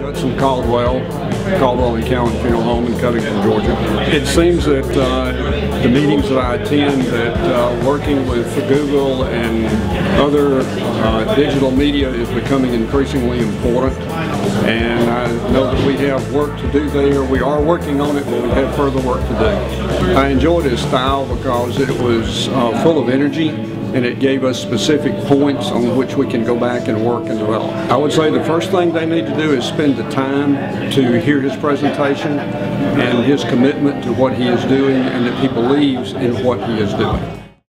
Judson Caldwell, Caldwell and Cowan Funeral Home in Covington, Georgia. It seems that uh, the meetings that I attend, that uh, working with Google and other uh, digital media is becoming increasingly important. And I know that we have work to do there. We are working on it, but we have further work to do. I enjoyed his style because it was uh, full of energy and it gave us specific points on which we can go back and work and develop. I would say the first thing they need to do is spend the time to hear his presentation and his commitment to what he is doing and that he believes in what he is doing.